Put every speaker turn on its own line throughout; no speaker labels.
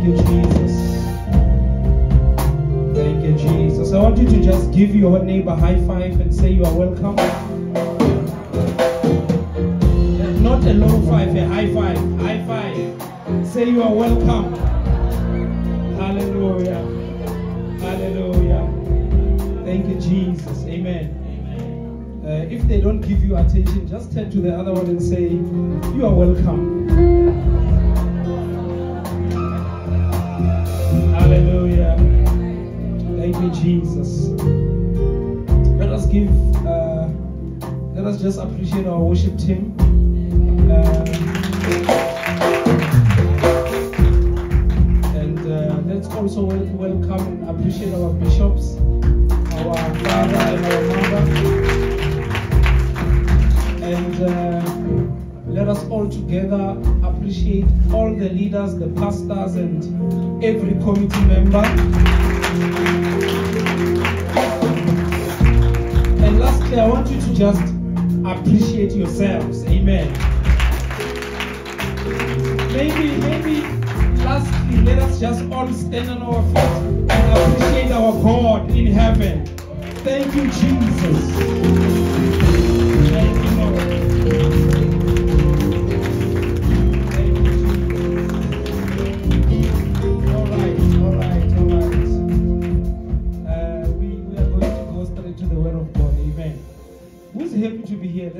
Thank you, Jesus. Thank you, Jesus. I want you to just give your neighbor a high five and say you are welcome. Not a low five, a high five. High five. Say you are welcome. Hallelujah. Hallelujah. Thank you, Jesus. Amen. Uh, if they don't give you attention, just turn to the other one and say, You are welcome. Jesus. Let us give, uh, let us just appreciate our worship team. Uh, and uh, let's also welcome and appreciate our bishops, our father and our mother. And uh, let us all together appreciate all the leaders, the pastors, and every committee member. I want you to just appreciate yourselves. Amen. Maybe, maybe lastly, let us just all stand on our feet and appreciate our God in heaven. Thank you, Jesus.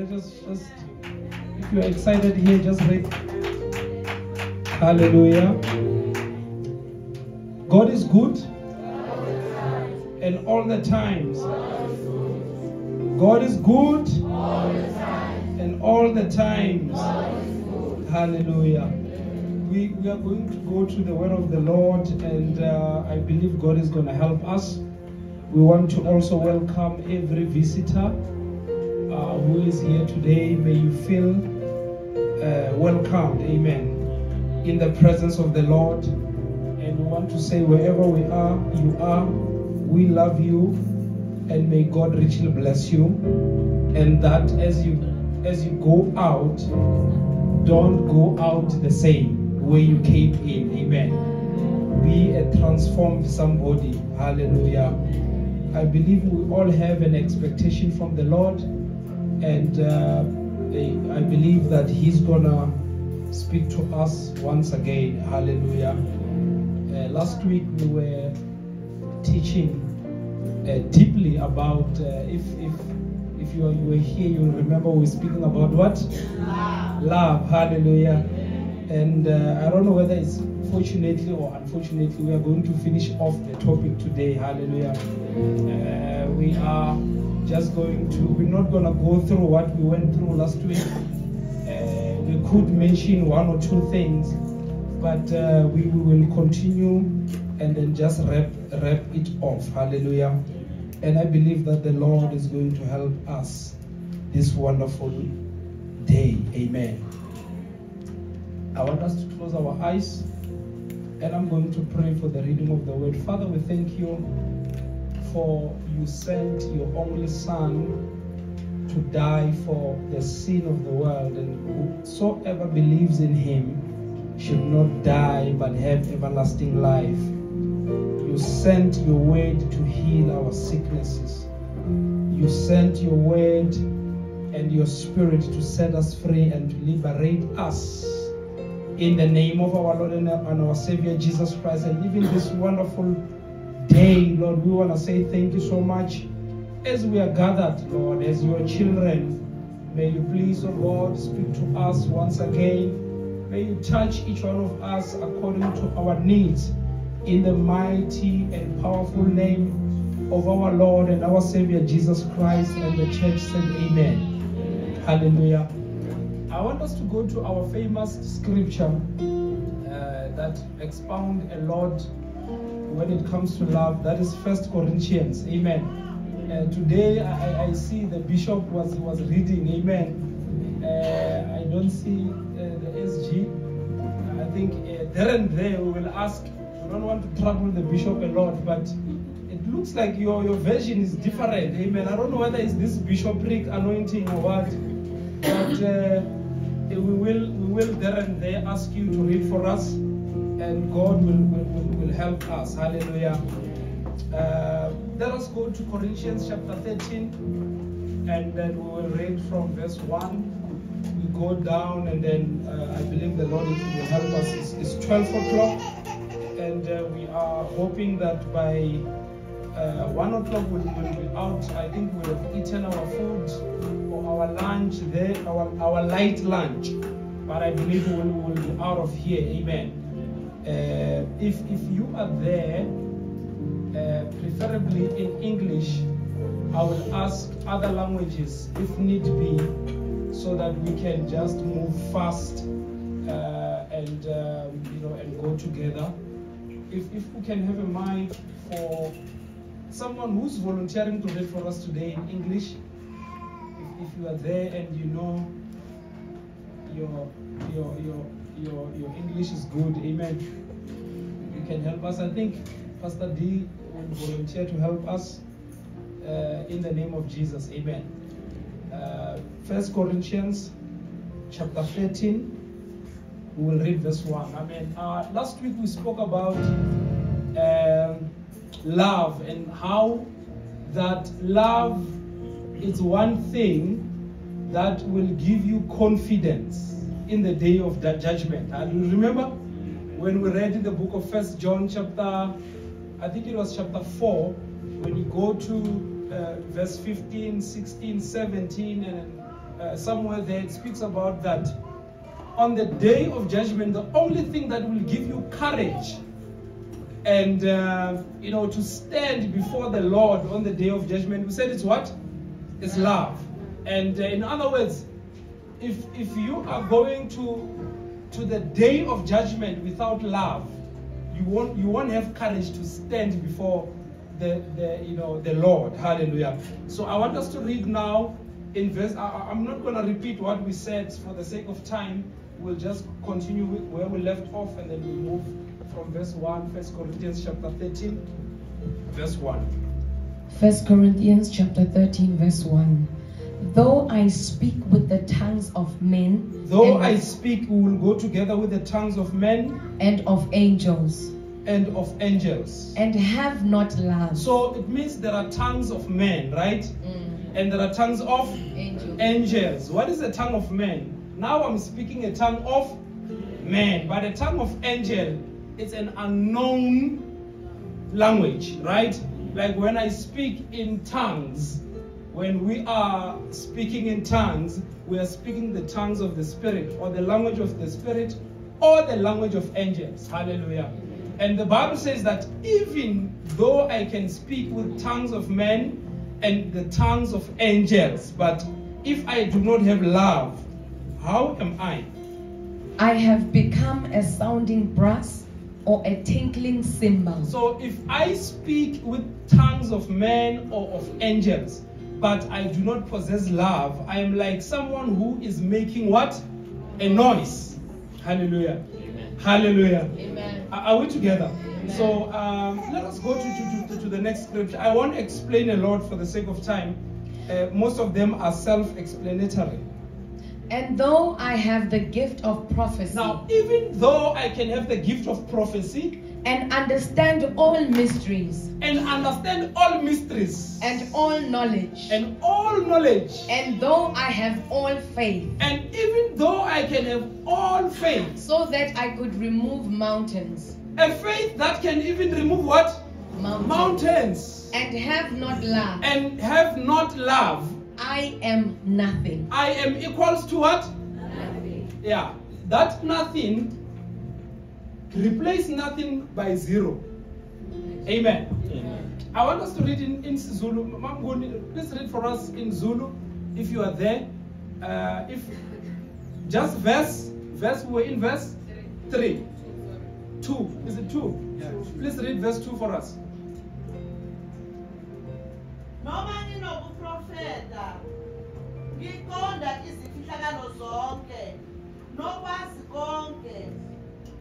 Let us just, if you are excited here, just raise. Hallelujah. God is good and all the times. God is good and all the times. Hallelujah. We, we are going to go to the word of the Lord, and uh, I believe God is going to help us. We want to also welcome every visitor uh, who is here today. May you feel uh, welcomed. Amen in the presence of the Lord. And we want to say, wherever we are, you are, we love you, and may God richly bless you. And that as you as you go out, don't go out the same way you came in. Amen. Be a transformed somebody. Hallelujah. I believe we all have an expectation from the Lord, and uh, I believe that He's gonna speak to us once again. Hallelujah. Uh, last week we were teaching uh, deeply about uh, if if if you, are, you were here, you remember we were speaking about what love. love. Hallelujah. And uh, I don't know whether it's fortunately or unfortunately we are going to finish off the topic today. Hallelujah. Uh, we are just going to. We're not going to go through what we went through last week we could mention one or two things, but uh, we, we will continue and then just wrap, wrap it off. Hallelujah. And I believe that the Lord is going to help us this wonderful day. Amen. I want us to close our eyes and I'm going to pray for the reading of the word. Father, we thank you for you sent your only Son to die for the sin of the world, and whosoever believes in him should not die but have everlasting life. You sent your word to heal our sicknesses. You sent your word and your spirit to set us free and to liberate us. In the name of our Lord and our Savior Jesus Christ, and even this wonderful day, Lord, we want to say thank you so much as we are gathered, Lord, as your children, may you please, oh God, speak to us once again. May you touch each one of us according to our needs. In the mighty and powerful name of our Lord and our Savior Jesus Christ, and the church said, Amen. Hallelujah. I want us to go to our famous scripture uh, that expound a lot when it comes to love. That is First Corinthians. Amen. Uh, today I, I, see the bishop was was reading amen uh, i don't see uh, the sg I think there and there we will ask. We don't want to trouble the bishop a lot, but it looks like your, your version is different. Amen. I don't know whether it's this bishopric anointing or what, but uh, we will we will there and there ask you to read for us, and God will, will, will help us. Hallelujah. Uh, let us go to Corinthians chapter 13, and then we will read from verse 1 we go down and then uh, I believe the Lord will help us. It's, it's 12 o'clock and uh, we are hoping that by uh, 1 o'clock we'll, we'll be out. I think we'll have eaten our food or our lunch there, our, our light lunch. But I believe we will, we will be out of here. Amen. Uh, if, if you are there, uh, preferably in English, I will ask other languages if need be so that we can just move fast uh, and um, you know and go together. If, if we can have a mic for someone who's volunteering to read for us today in English, if, if you are there and you know your your your your your English is good, amen. You can help us. I think Pastor D will volunteer to help us uh, in the name of Jesus, amen. Uh, First Corinthians chapter 13. We will read verse 1. Amen. Uh, last week we spoke about um, love and how that love is one thing that will give you confidence in the day of that judgment. And remember when we read in the book of First John chapter, I think it was chapter 4, when you go to uh, verse 15, 16, 17, and uh, somewhere there it speaks about that on the day of judgment, the only thing that will give you courage and uh, you know to stand before the Lord on the day of judgment, we said it's what? It's love. And uh, in other words, if if you are going to to the day of judgment without love, you won't you won't have courage to stand before the, the you know the Lord. Hallelujah. So I want us to read now in verse. I, I'm not going to repeat what we said for the sake of time. We'll just continue where we left off, and then we move from verse one, First Corinthians chapter 13, verse one.
1 Corinthians chapter 13 verse 1 Though I speak with the tongues of men
Though I speak, we will go together with the tongues of men
and of angels
and of angels.
and have not love
So it means there are tongues of men, right?
Mm,
And there are tongues of
angels
angels. What is a tongue of men? Now I'm speaking a tongue of men, but the tongue of angel, it's an unknown language, right? Like when I speak in tongues, when we are speaking in tongues, we are speaking the tongues of the Spirit, or the language of the Spirit, or the language of angels. Hallelujah. And the Bible says that even though I can speak with tongues of men and the tongues of angels, but if I do not have love, how am I?
I have become a sounding brass or a tinkling cymbal
So if I speak with tongues of men or of angels, but I do not possess love, I am like someone who is making what? A noise. Hallelujah. Hallelujah.
Amen
Are are we together? So um, let us go to, to, to, to the next scripture. I won't explain a lot for the sake of time. Uh, most of them are self-explanatory.
and though I have the gift of prophecy
Now, even though I can have the gift of prophecy
and understand all mysteries.
And understand all mysteries.
And all knowledge.
And all knowledge,
and though I have all faith.
And even though I can have all faith,
so that I could remove mountains.
A faith that can even remove what?
mountains,
Mountains.
and have not love.
And have not love,
I am nothing.
I am equals to what? nothing. Yeah, that nothing, replace nothing by zero. Amen. I want us to read in, in Zulu. Ma'am Guni, Please read for us in Zulu if you are there. Uh, if just verse, verse, we're in verse 3. 2. Is it 2? Yeah. Please read verse 2 for us.
noma ninobuprofeta ngiqonda izifihlakalo zonke nokwazi konke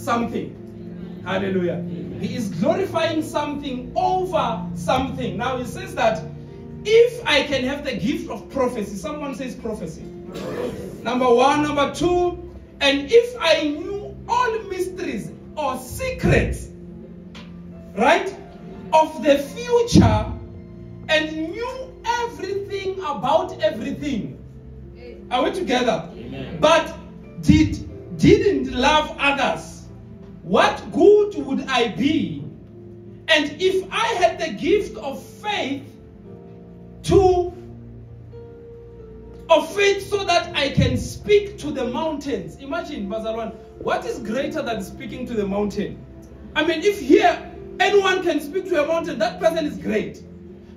something. Hallelujah. He is glorifying something over something. Now, he says that if I can have the gift of prophecy, someone says prophecy. Number one, number two, and if I knew all mysteries or secrets, right, of the future and knew everything about everything. Are we together? But did didn't love others. What good would I be? And if I had the gift of faith to of faith so that I can speak to the mountains. Imagine, Bazalwan, what is greater than speaking to the mountain? I mean, if here anyone can speak to a mountain, that person is great.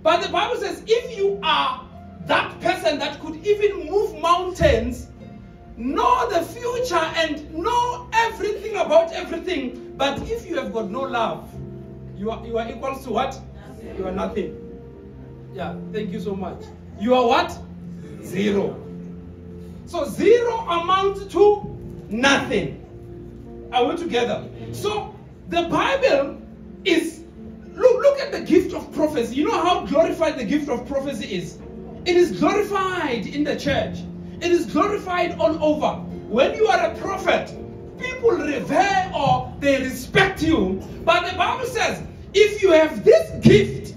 But the Bible says if you are that person that could even move mountains, know the future and know everything about everything, but if you have got no love, you are you are equals to what? You are nothing. Yeah, thank you so much. You are what? Zero. So zero amounts to nothing. Are we together? So the Bible is look look at the gift of prophecy. You know how glorified the gift of prophecy is? It is glorified in the church. It is glorified all over. When you are a prophet, people revere or they respect you. But the Bible says, if you have this gift,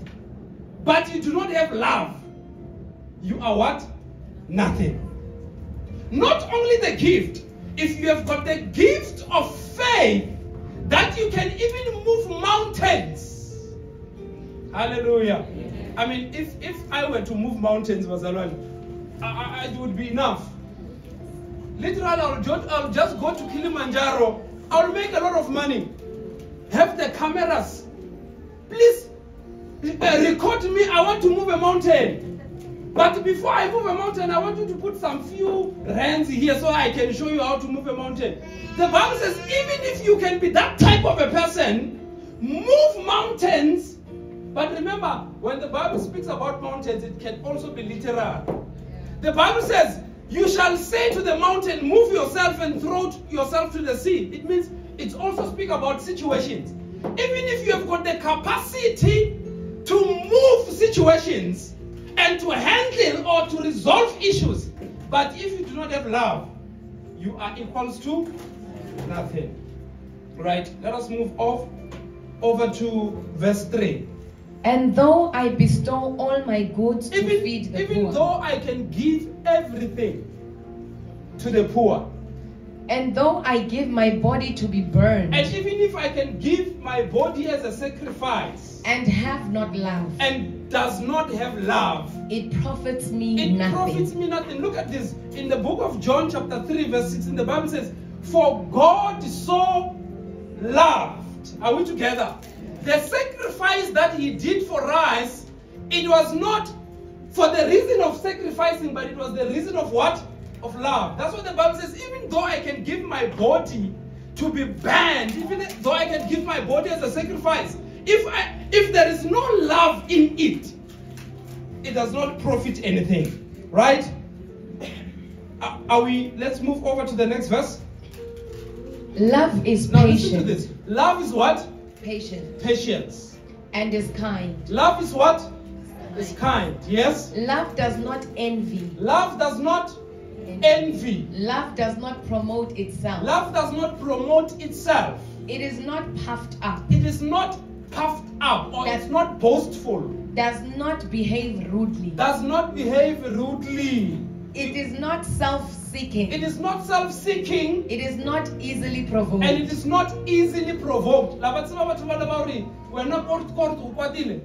but you do not have love, you are what? Nothing. Not only the gift, if you have got the gift of faith that you can even move mountains. Hallelujah. I mean, if, if I were to move mountains, Bazalwane, It would be enough. Literally, I'll just, I'll just go to Kilimanjaro. I'll make a lot of money. Have the cameras. Please uh, record me. I want to move a mountain. But before I move a mountain, I want you to put some few rands here so I can show you how to move a mountain. The Bible says, even if you can be that type of a person, move mountains. But remember, when the Bible speaks about mountains, it can also be literal. The Bible says, You shall say to the mountain, Move yourself and throw yourself to the sea. It means it also speak about situations. Even if you have got the capacity to move situations and to handle or to resolve issues, but if you do not have love, you are equals to nothing. Right? Let us move off over to verse 3.
And though I bestow all my goods to
even,
feed the
even
poor,
though I can give everything to the poor,
and though I give my body to be burned,
and even if I can give my body as a sacrifice
and have not love,
and does not have love,
it profits me
it
nothing.
profits me nothing. Look at this in the book of John, chapter 3, verse 16. The Bible says, For God so loved. Are we together? The sacrifice that He did for us, it was not for the reason of sacrificing, but it was the reason of what? Of love. That's what the Bible says. Even though I can give my body to be burned, even though I can give my body as a sacrifice, if I if there is no love in it, it does not profit anything. Right? Are we let's move over to the next verse.
Love is
Now listen to this. Love is what?
Patient,
Patience.
and is kind.
Love is what? Is kind. Yes?
Love does not envy.
Love does not envy.
Love does not promote itself.
Love does not promote itself.
It is not puffed up.
It is not puffed up or it's not boastful.
Does not behave rudely.
Does not behave rudely.
It is not self-seeking.
It is not self-seeking
It is not easily provoked.
and it is not easily provoked. La ba tseba batho ba le ba hore wena court court o kwatile.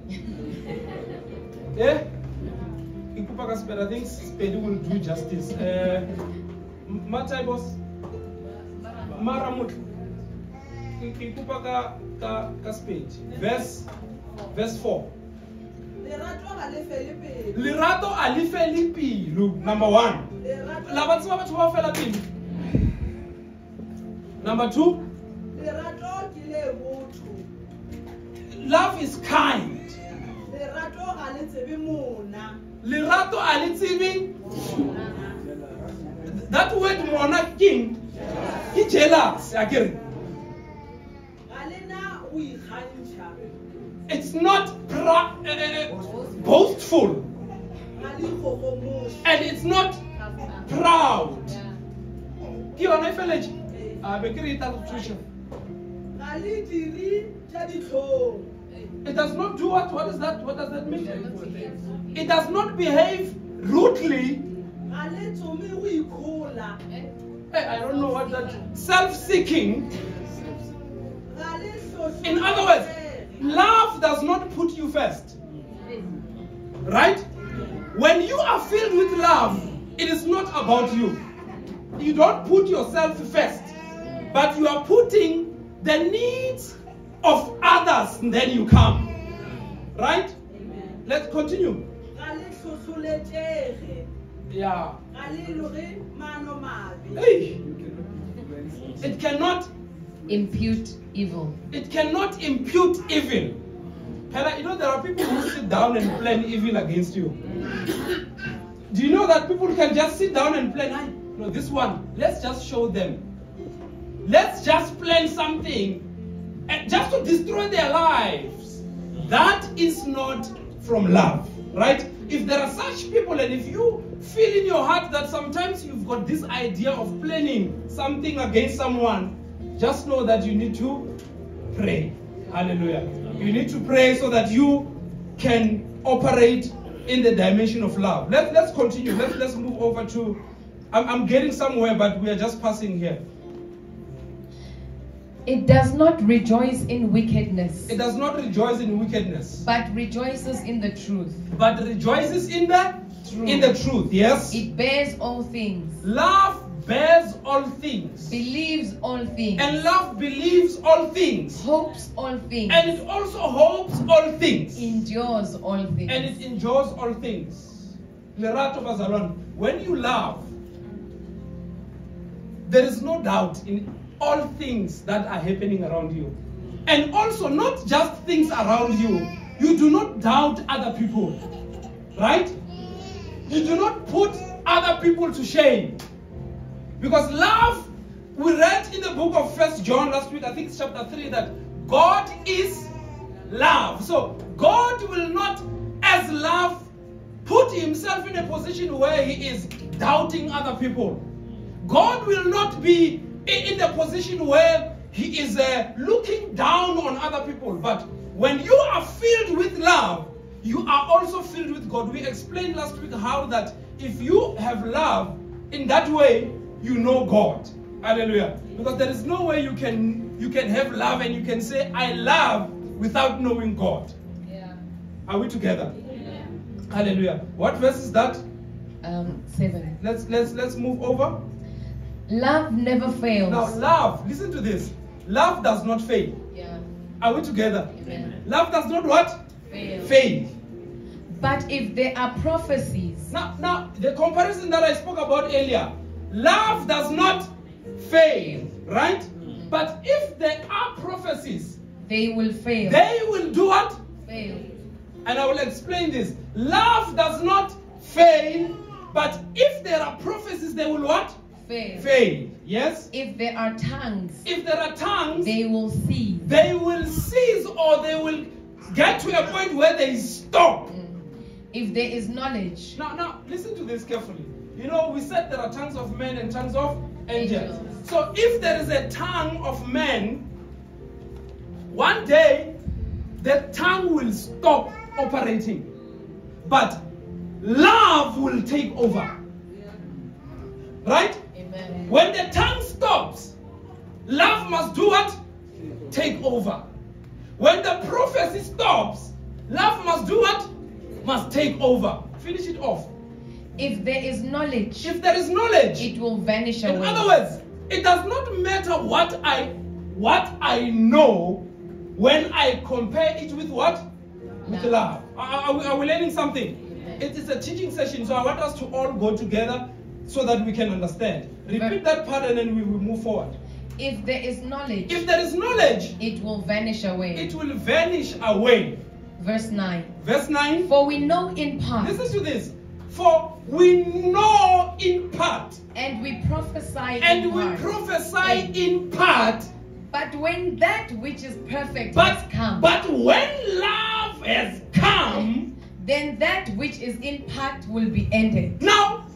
Eh? Ikupa ka Sepedi, I think Sepedi will do justice. Uh, Matai boss. Maramut. Ikupa ka ka ka Sepedi. Verse verse 4.
Lerato ga le fele pelo
Lerato a le fele pelo. Number 1.
lerato
La ba tseba batho ba fela pelo. Number two,
lerato ke le botho
love is kind.
lerato ga le tsebe mona
Lerato a le tsebe that word mona king ke jealous akere
ga le na go ikgantšha
it's not uh, boastful
ga le ikgogomoše
and it's not proud. Ke yona e a ah, be ke re tla go thuša
ga le dire tša ditlhong.
It does not do what what is that what does that mean? It does not behave. Rudely.
Ga le tsome go ikgola
Hey, I don't know what that self-seeking. In other words, love does not put you first. Right? When you are filled with love, it is not about you. You don't put yourself first, but you are putting the needs of others, and then you come. Right?
Amen.
Let's continue.
ga le hlohloletšege
Yeah.
ga le loge maano mabe
Hey. It cannot
Impute evil.
It cannot impute evil. Hella, you know there are people who sit down and plan evil against you. Do you know that people can just sit down and plan? "Ay, No, this one, let's just show them. Let's just plan something and just to destroy their lives. That is not from love, right? If there are such people, and if you feel in your heart that sometimes you've got this idea of planning something against someone, just know that you need to pray. Hallelujah. You need to pray so that you can operate in the dimension of love. Let, let's continue. Let's, let's move over to. I'm, I'm getting somewhere, but we are just passing here.
It does not rejoice in wickedness,
It does not rejoice in wickedness,
but rejoices in the truth.
but rejoices in the
Truth.
in the truth. Yes.
It bears all things,
Love bears all things,
believes all things,
and love believes all things,
hopes all things,
and it also hopes all things.
endures all things.
and it endures all things. Lerato bazalwane, when you love, there is no doubt in all things that are happening around you. And also, not just things around you, you do not doubt other people. Right? You do not put other people to shame. Because love, we read in the book of First John last week, I think it's chapter 3, that God is love. So God will not, as love, put himself in a position where he is doubting other people. God will not be in the position where he is uh, looking down on other people. But when you are filled with love, you are also filled with God. We explained last week how that if you have love in that way, you know God. Hallelujah. Because there is no way you can you can have love and you can say I love without knowing God.
Yeah.
Are we together? Hallelujah. What verse is that?
Um, seven.
Let's let's let's move over.
Love never fails.
Now, love, listen to this. Love does not fail.
Yeah.
Are we together?
Amen.
Love does not what?
Fail.
Fail.
But if there are prophecies,
Now, now the comparison that I spoke about earlier, love does not fail, right? But if there are prophecies,
they will fail.
they will do what?
fail.
And I will explain this. Love does not fail, but if there are prophecies, they will what?
Fail.
Fail. Yes?
If there are tongues,
If there are tongues,
they will cease.
they will cease or they will get to a point where they stop.
Mm. If there is knowledge,
Now, now, listen to this carefully. You know, we said there are tongues of men and tongues of angels.
Angels.
So, if there is a tongue of men, one day the tongue will stop operating, but love will take over. Right?
Amen.
When the tongue stops, love must do what? Take over. When the prophecy stops, love must do what? Must take over. Finish it off.
If there is knowledge,
If there is knowledge,
it will vanish away.
in other words, it does not matter what I what I know when I compare it with what? With
Love.
Are, are we, are we learning something? It is a teaching session, so I want us to all go together so that we can understand. Repeat that part and then we will move forward.
if there is knowledge,
If there is knowledge,
it will vanish away.
it will vanish away.
Verse 9.
Verse 9.
For we know in part,
Listen to this. For we know in part,
and we prophesy in
and we
part.
prophesy in part,
but when that which is perfect
but,
has come,
but when love has come,
then that which is in part will be ended.
now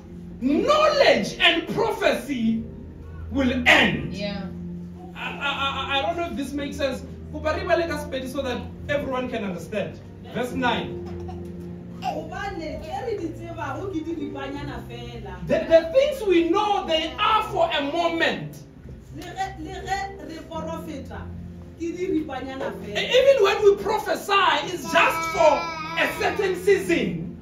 knowledge and prophecy will end.
Yeah.
I, I, I- I don't know if this makes sense. Kupariba leka Sepedi so that everyone can understand. Verse 9. The, the things we know, they are for a moment.
le ge le ge re porofeta ke diripanyana fela
Even when we prophesy, it's just for a certain season.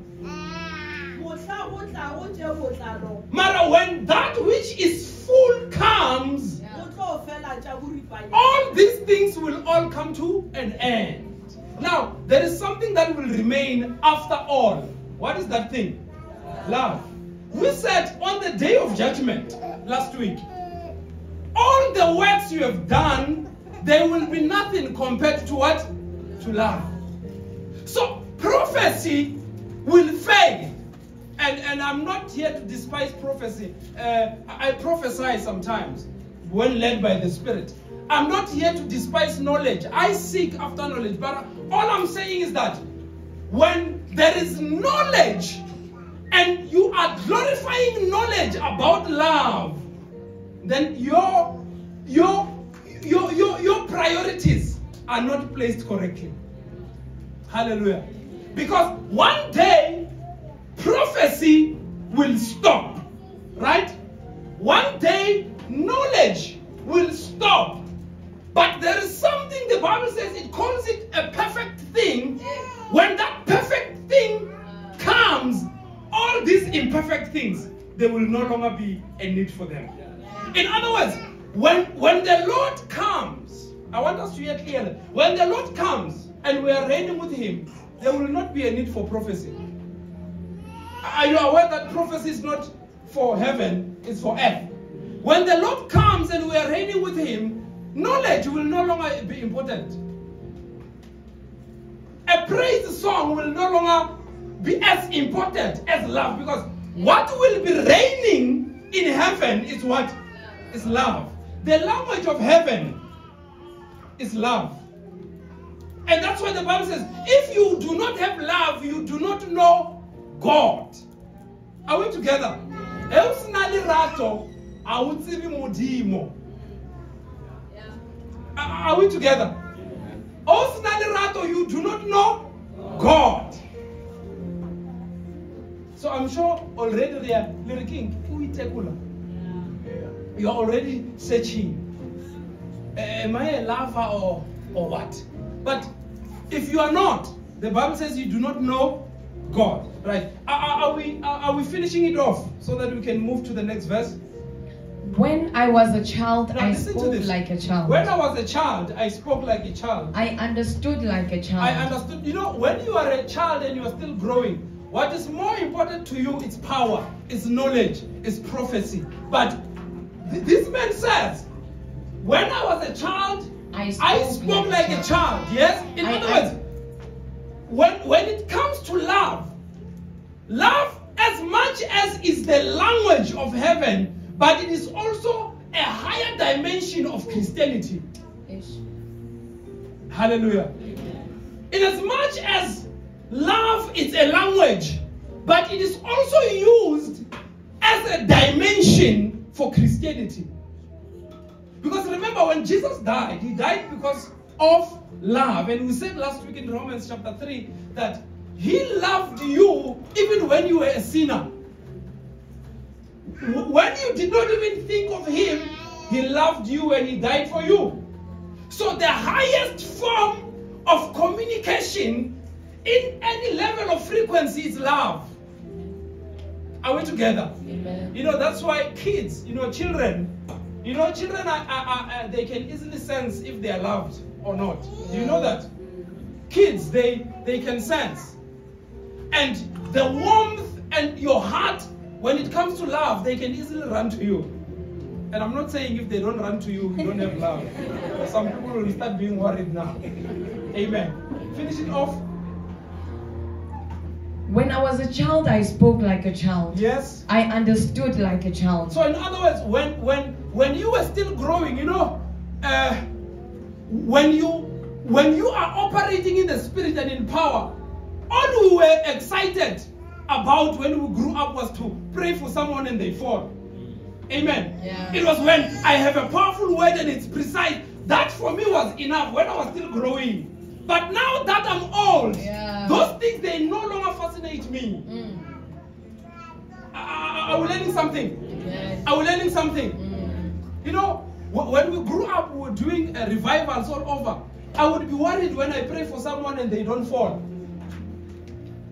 mohla go tla go tše botlalo
Mara when that which is full comes,
go tlo fela tša boripanyana
all these things will all come to an end. Now, there is something that will remain after all. What is that thing? Love. We said on the day of judgment last week, all the works you have done, there will be nothing compared to what? To love. So prophecy will fade. And, and I'm not here to despise prophecy. Uh, I prophesy sometimes when led by the Spirit. I'm not here to despise knowledge. I seek after knowledge. But all I'm saying is that when there is knowledge and you are glorifying knowledge about love, then your your your your, your priorities are not placed correctly. Hallelujah. Because one day prophecy will stop. Right? One day knowledge will stop. But there is something the Bible says it calls it a perfect thing. When that perfect thing comes, all these imperfect things, there will no longer be a need for them. In other words, when, when the Lord comes, I want us to hear clearly. When the Lord comes and we are reigning with Him, there will not be a need for prophecy. Are you aware that prophecy is not for heaven, it's for earth? When the Lord comes and we are reigning with Him, knowledge will no longer be important. A praise song will no longer be as important as love because what will be reigning in heaven is what? Is love. The language of heaven is love. And that's why the Bible says, if you do not have love, you do not know God. Are we together? E o sena lerato, ha o tsebe Modimo. Are we together? O sena lerato, you do not know God. So I'm sure already they are looking. You are already searching. Uh, am I a lover or, or what? But if you are not, the Bible says you do not know God. Right? Are, are, are we, are, are we finishing it off so that we can move to the next verse?
When I was a child,
Now
I spoke like a child.
When I was a child, I spoke like a child.
I understood like a child.
I understood. You know, when you are a child and you are still growing, what is more important to you is power, is knowledge, is prophecy. But th- this man says, when I was a child,
I spoke,
I spoke like a child. Yes? In
I-
other
I-
words, when, when it comes to love, love as much as is the language of heaven, but it is also a higher dimension of Christianity. Hallelujah. In as much as love is a language, but it is also used as a dimension for Christianity. Because remember, when Jesus died, he died because of love. And we said last week in Romans chapter 3 that he loved you even when you were a sinner. When you did not even think of him, he loved you and he died for you. So the highest form of communication in any level of frequency is love. Are we together?
Amen.
You know, that's why kids, you know, children, you know, children are, are, are, are- they can easily sense if they are loved or not. Do you know that? Kids, they they can sense. And the warmth and your heart, when it comes to love, they can easily run to you. And I'm not saying if they don't run to you, you don't have love. Some people will start being worried now. Amen. Finish it off.
When I was a child, I spoke like a child.
Yes.
I understood like a child.
So in other words, when when when you were still growing, you know, uh, when you when you are operating in the spirit and in power, all we were excited about when we grew up was to pray for someone and they fall. Amen.
Yeah.
It was when I have a powerful word and it's precise. That for me was enough when I was still growing. But now that I'm old,
Yeah.
those things they no longer fascinate me.
Mm.
I, I, I was learning something.
Yes.
I was learning something.
Mm.
You know, wh- when we grew up, we were doing revivals all over. I would be worried when I pray for someone and they don't fall.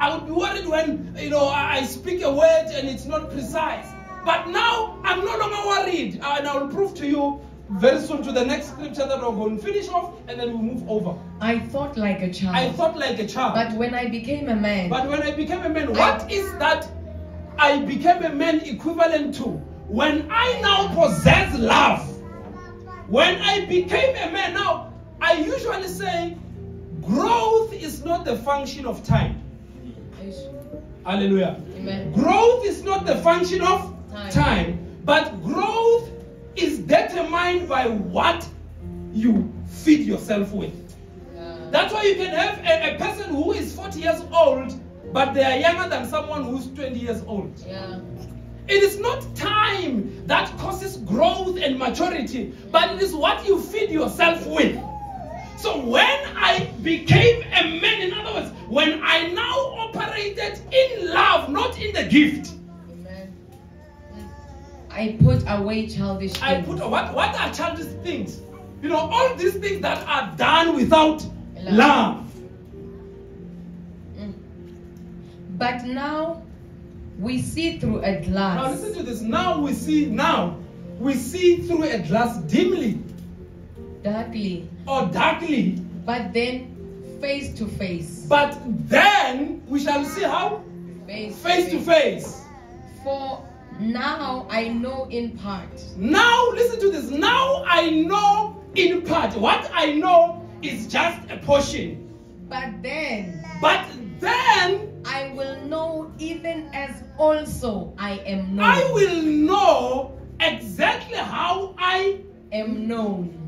I would be worried when, you know, I I speak a word and it's not precise. But now, I'm no longer worried. Uh, and I will prove to you very soon to the next scripture that we're going to finish off and then we'll move over.
I thought like a child.
I thought like a child.
but when I became a man,
But when I became a man, what is that I became a man equivalent to? When I now possess love. When I became a man, now I usually say growth is not the function of time. Hallelujah.
Amen.
Growth is not the function of
Time.
time, but growth is determined by what you feed yourself with. That's why you can have a, a person who is 40 years old, but they are younger than someone who's 20 years old.
Yeah.
It is not time that causes growth and maturity, but it is what you feed yourself with. So when I became a man, in other words, when I now operated in love, not in the gift,
Amen. I put away childish things.
I put what what are childish things? You know, all these things that are done without
Love.
love.
Mm. But now we see through a glass.
Now listen to this. Now we see now we see through a glass dimly
darkly,
or darkly,
but then face to face.
but then we shall see how
Face,
face to face.
For now I know in part,
Now listen to this. Now I know in part. What I know is just a portion.
but then
But then
I will know even as also I am known.
I will know exactly how I
am known.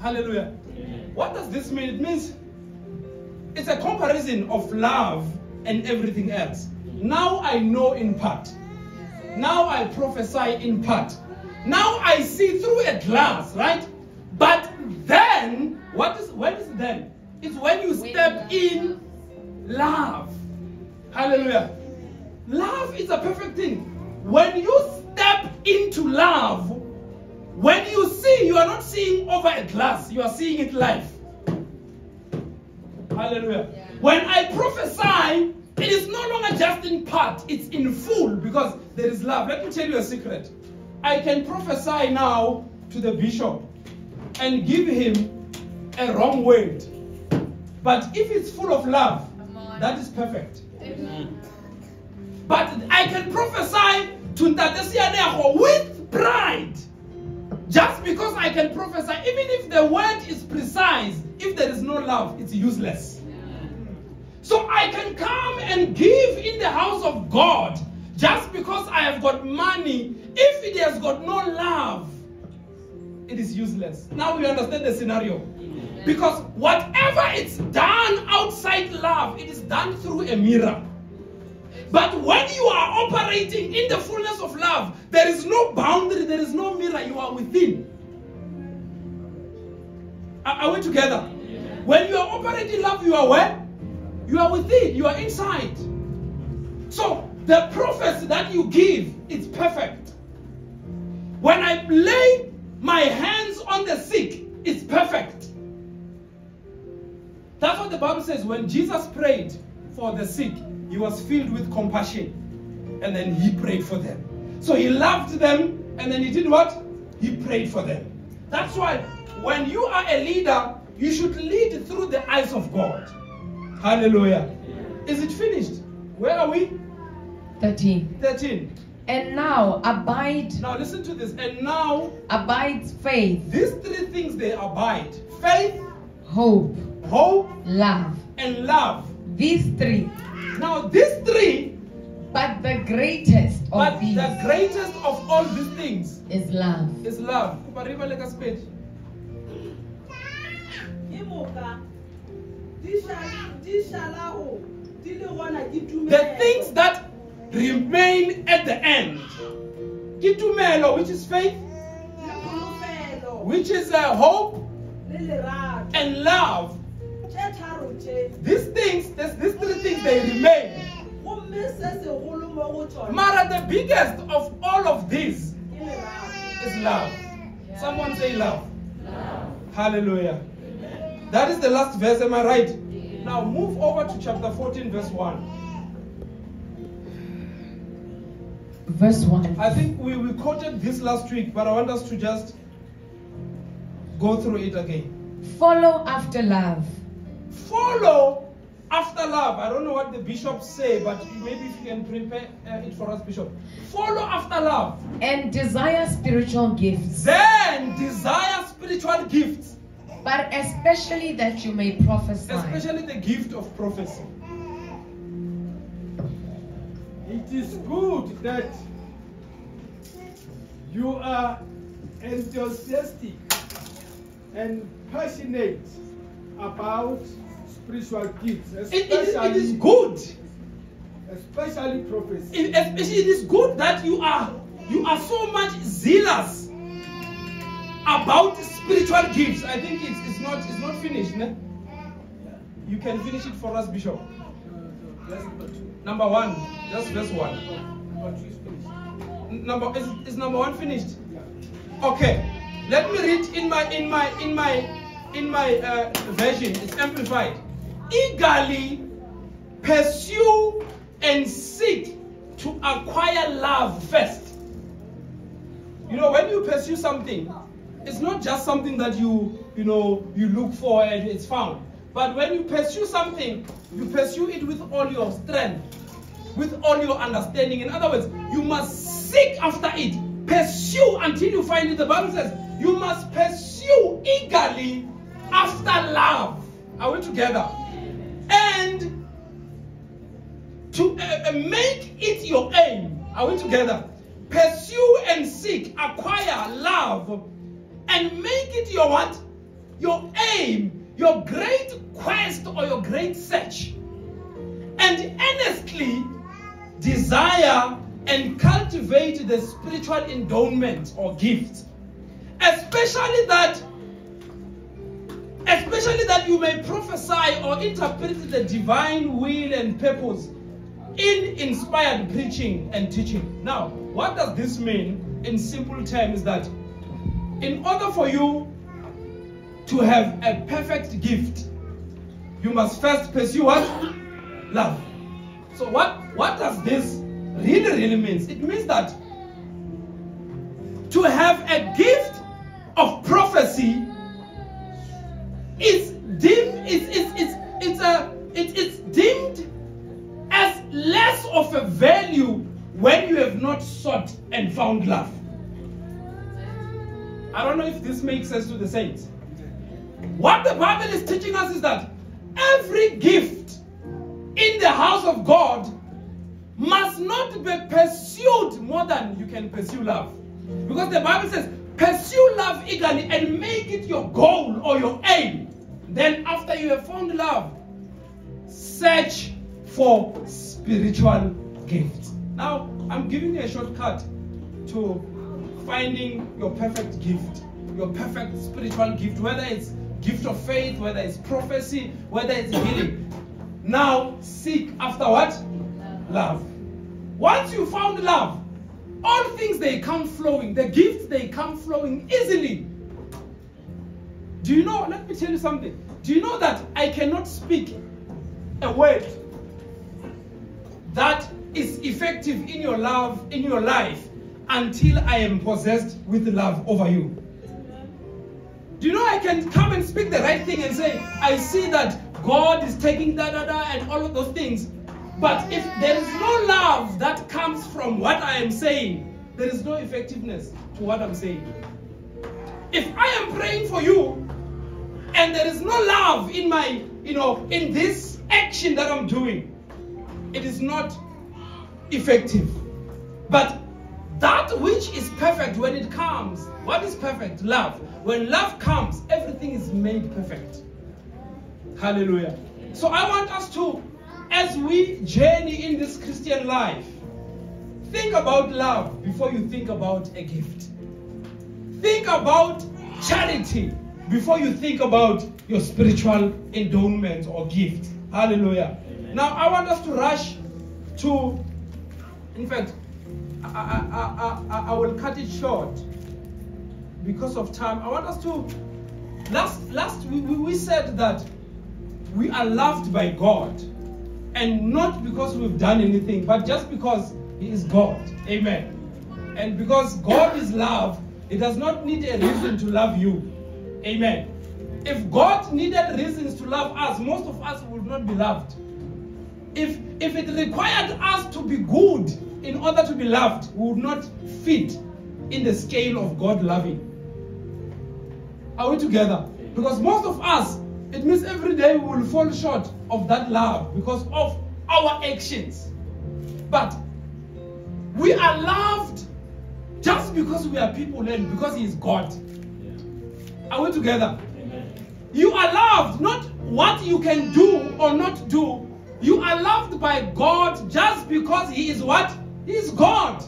Hallelujah. What does this mean? It means it's a comparison of love and everything else. Now I know in part. Now I prophesy in part. Now I see through a glass, right? But then, what is when is then? It's when you step in love. Hallelujah. Love is a perfect thing. When you step into love, when you see, you are not seeing over a glass, you are seeing it live. Hallelujah.
Yeah.
When I prophesy, it is no longer just in part, it's in full because there is love. Let me tell you a secret. I can prophesy now to the bishop and give him a wrong word. But if it's full of love, that is perfect.
Amen.
But I can prophesy to Ntate with pride. Just because I can prophesy, even if the word is precise, if there is no love, it's useless. So I can come and give in the house of God just because I have got money. If it has got no love, it is useless. Now we understand the scenario. Because whatever it's done outside love, it is done through a mirror. But when you are operating in the fullness of love, there is no boundary, there is no mirror, you are within. Are, are we together? When you are operating love, you are where? You are within, you are inside. So the prophecy that you give is perfect. When I lay my hands on the sick, it's perfect. That's what the Bible says. When Jesus prayed for the sick, he was filled with compassion. And then he prayed for them. So he loved them and then he did what? He prayed for them. That's why when you are a leader, you should lead through the eyes of God. Hallelujah. Is it finished? Where are we?
13.
13.
And now abide
Now listen to this. And now
abides faith,
these three things they abide: faith,
hope,
hope,
love.
and love.
These three.
Now these three,
But the greatest
but
of these
the greatest of all these things
is love.
is love. Kuba riva le ka Sepedi.
ke moka di sha- di šala go di le gona ke
The things that remain at the end. Kitumelo, which is faith, which is uh, hope, and love.
Tše
These things, this, these three things, they remain.
gomme se segolo mo go
Mara, the biggest of all of these is love. Someone say love. Hallelujah. That is the last verse, am I right? Now move over to chapter 14, verse 1.
Verse 1.
I think we, we quoted this last week, but I want us to just go through it again.
Follow after love,
Follow after love. I don't know what the bishops say, but maybe if you can prepare uh, it for us, Bishop. Follow after love.
and desire spiritual gifts,
Then desire spiritual gifts,
but especially that you may prophesy.
especially the gift of prophecy.
It is good that you are enthusiastic and passionate about spiritual gifts,
It- it is-
especially,
it is good.
especially prophecy.
It, especially it is good that you are you are so much zealous about spiritual gifts. I think it's, it's not it's not finished. Ne? You can finish it for us, Bishop.
Number
one, just verse one.
Number two is finished.
Number is, is number one finished?
Yeah.
Okay. Let me read in my in my in my in my uh, version. It's amplified. Eagerly pursue and seek to acquire love first. You know, when you pursue something, it's not just something that you you know you look for and it's found. But when you pursue something, you pursue it with all your strength, with all your understanding. In other words, you must seek after it, pursue until you find it. The Bible says you must pursue eagerly after love. Are we together? And to uh, uh, make it your aim. Are we together? Pursue and seek, acquire love, and make it your what? Your aim, your great quest or your great search. And earnestly desire and cultivate the spiritual endowment or gift. Especially that especially that you may prophesy or interpret the divine will and purpose in inspired preaching and teaching. Now, what does this mean in simple terms? That in order for you to have a perfect gift, you must first pursue what? Love. So what, what does this really, really means? It means that to have a gift of prophecy is deemed it's it's it's it's a it, it's deemed as less of a value when you have not sought and found love. I don't know if this makes sense to the saints. What the Bible is teaching us is that every gift in the house of God must not be pursued more than you can pursue love. Because the Bible says, pursue love eagerly and make it your goal or your aim. Then, after you have found love, search for spiritual gifts. Now, I'm giving you a shortcut to finding your perfect gift, your perfect spiritual gift, whether it's gift of faith, whether it's prophecy, whether it's healing. Now, seek after what? Love. Once you found love, all things they come flowing, the gifts they come flowing easily. Do you know? Let me tell you something. Do you know that I cannot speak a word that is effective in your love, in your life, until I am possessed with love over you? Do you know I can come and speak the right thing and say, I see that God is taking da da da and all of those things. But if there is no love that comes from what I am saying, there is no effectiveness to what I'm saying. If I am praying for you and there is no love in my, you know, in this action that I'm doing, it is not effective. But that which is perfect when it comes, what is perfect? Love. When love comes, everything is made perfect. Hallelujah. So I want us to, as we journey in this Christian life, think about love before you think about a gift. Think about charity before you think about your spiritual endowment or gift. Hallelujah. Now I want us to rush to, in fact, I, I, I, I, will cut it short because of time. I want us to, last, last we, we we said that we are loved by God and not because we've done anything, but just because He is God. Amen. And because God is love, He does not need a reason to love you. Amen. If God needed reasons to love us, most of us would not be loved. If if it required us to be good in order to be loved, we would not fit in the scale of God loving. Are we together? Because most of us, it means every day we will fall short of that love because of our actions. But we are loved just because we are people and because He is God. Are we together? You are loved, not what you can do or not do. You are loved by God just because He is what? He is God.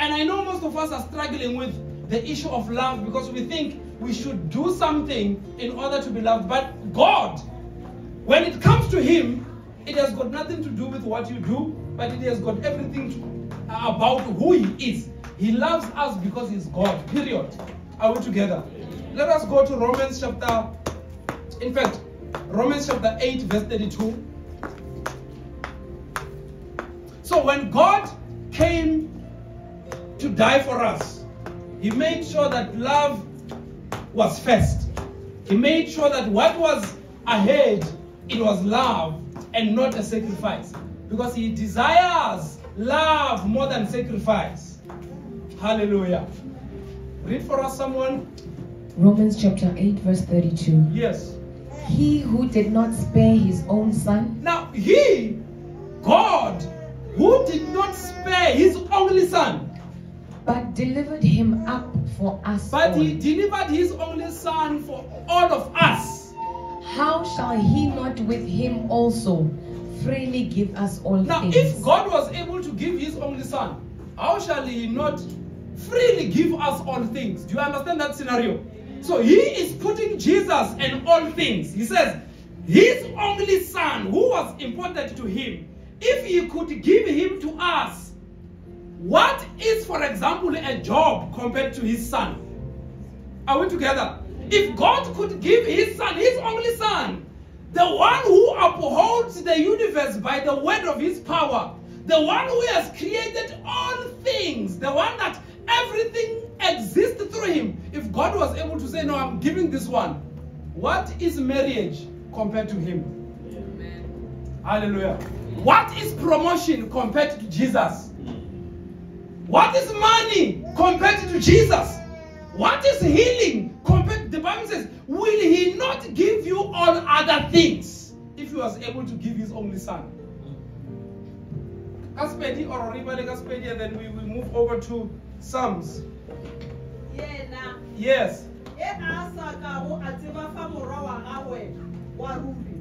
And I know most of us are struggling with the issue of love because we think we should do something in order to be loved. But God, when it comes to Him, it has got nothing to do with what you do, but it has got everything to, about who He is. He loves us because He's God, period. Are we together? Let us go to Romans chapter, in fact, Romans chapter 8, verse 32. So when God came to die for us, He made sure that love was first. He made sure that what was ahead, it was love and not a sacrifice. Because He desires love more than sacrifice. Hallelujah. Read for us, someone.
Romans chapter 8, verse 32.
Yes.
He who did not spare his own son,
Now, He, God, who did not spare His only Son,
but delivered him up for us
but
all,
He delivered His only Son for all of us.
how shall he not with him also freely give us all
Now,
things?
if God was able to give His only Son, how shall He not freely give us all things? Do you understand that scenario? So He is putting Jesus and all things. He says, His only Son, who was important to Him, if He could give Him to us, what is, for example, a job compared to His Son? Are we together? If God could give His Son, His only Son, the one who upholds the universe by the word of His power, the one who has created all things, the one that everything exists through Him, if God was able to say, No, I'm giving this one, what is marriage compared to Him? Hallelujah. What is promotion compared to Jesus? What is money compared to Jesus? What is healing compared? The Bible says, "Will He not give you all other things if He was able to give His only Son?" Kaspedi or Ribale Kaspedi, and then we will move over to Psalms. Yes.
a sa kago a tseba wa gagwe wa ruri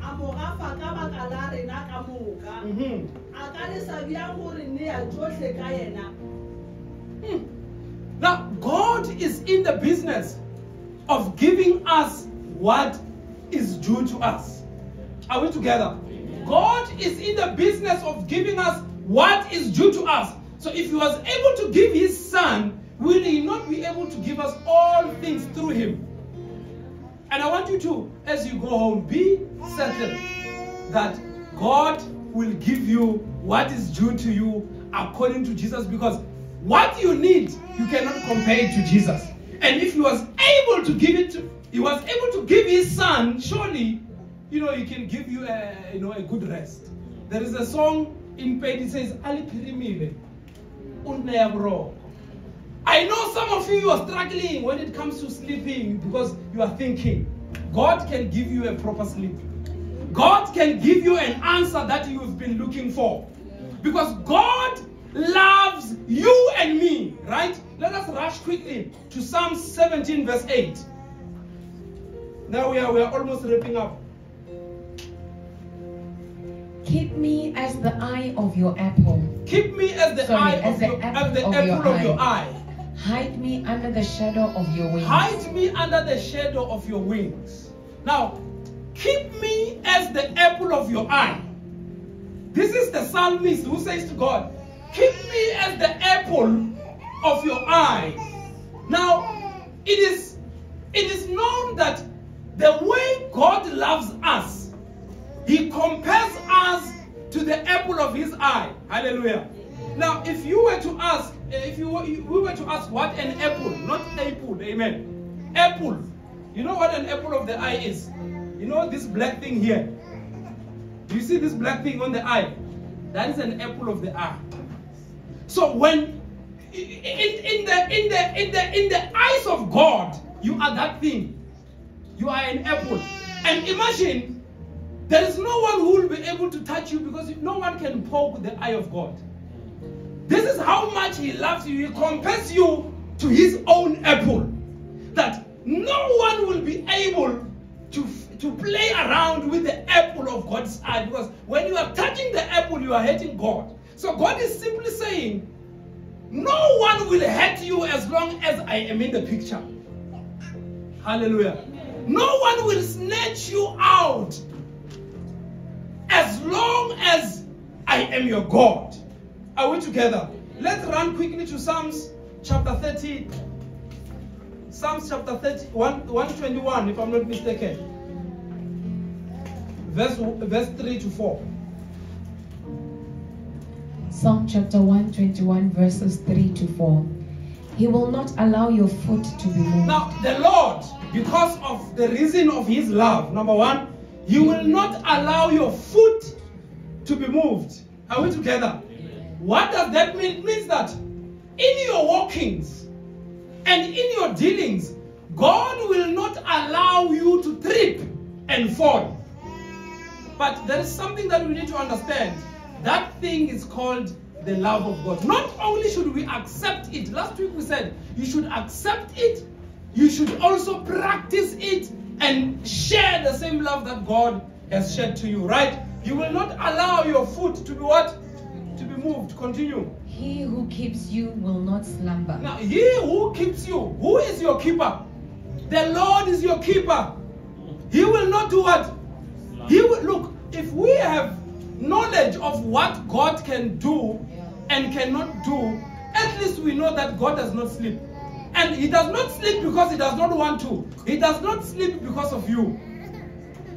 a mo gafa ka baka la rena ka moka
Mhm.
a ka le sa bjang gore nea tsotlhe ka yena
Now, God is in the business of giving us what is due to us. Are we together? God is in the business of giving us what is due to us. So, if He was able to give His Son, will He not be able to give us all things through Him? And I want you to, as you go home, be certain that God will give you what is due to you according to Jesus because what you need, you cannot compare it to Jesus. And if he was able to give it to, he was able to give his son, surely you know, it can give you a, you know, a good rest. There is a song in paid, it says, Ali Pirimile, Unneya Boroko." I know some of you are struggling when it comes to sleeping because you are thinking. God can give you a proper sleep. God can give you an answer that you've been looking for. Because God loves you and me, right? Let us rush quickly to Psalm 17, verse 8. Now we are, we are almost wrapping up.
Keep me as the eye of your apple.
Keep me as the
Sorry,
eye
as
of
the
your,
apple
as the
of
apple
your
of your
eye.
eye.
Hide me under the shadow of your wings.
Hide me under the shadow of your wings. Now, keep me as the apple of your eye. This is the psalmist who says to God, Keep me as the apple of your eye. Now, it is it is known that the way God loves us, He compares us to the apple of His eye. Hallelujah. Now, if you were to ask, if you were, we were to ask what an apple, not apple, amen. Apple. You know what an apple of the eye is? You know this black thing here? Do you see this black thing on the eye? That is an apple of the eye. So when in, in the in the in the in the eyes of God, you are that thing. You are an apple. And imagine there is no one who will be able to touch you because no one can poke the eye of God. This is how much He loves you. He compares you to His own apple. That no one will be able to, to play around with the apple of God's eye. Because when you are touching the apple, you are hurting God. So God is simply saying, no one will hurt you as long as I am in the picture. Hallelujah. No one will snatch you out as long as I am your God. Are we together? Let's run quickly to Psalms chapter 30. Psalms chapter 30, 121, if I'm not mistaken. Verse, verse 3 to 4.
Psalm chapter 121, verses 3 to 4. He will not allow your foot to be moved.
Now, the Lord, because of the reason of His love, number one, He will not allow your foot to be moved. Are we together? What does that mean? It means that in your walkings and in your dealings, God will not allow you to trip and fall. But there is something that we need to understand. That thing is called the love of God. Not only should we accept it, last week we said you should accept it, you should also practice it and share the same love that God has shared to you, right? You will not allow your foot to be what? To be moved. Continue.
He who keeps you will not slumber.
Now, he who keeps you, who is your keeper? The Lord is your keeper. He will not do what? He will look, if we have knowledge of what God can do and cannot do, at least we know that God does not sleep. And he does not sleep because he does not want to. He does not sleep because of you.